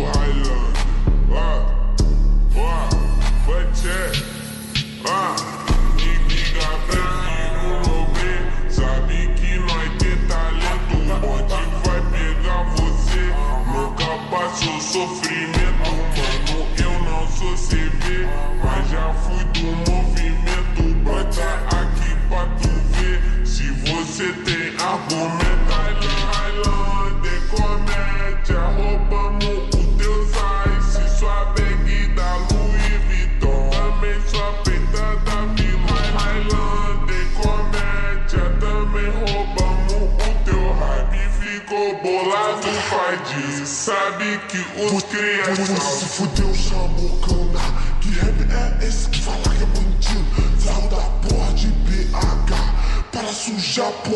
peidado do Highland. Ó, ó, bate, ó. Liga no Lobê, sabe que nós tem talento. O vai pegar você. Nunca passou sofrimento, mano. Eu não sou CV, mas já fui do movimento. Bota aqui pra tu ver se você tem argumento. Ficou bolado, diz. Sabe que os crianças. Se fudeu, chamou cana Que rap é esse que fala que é bandido Saiu da porra de BH Para sujar porra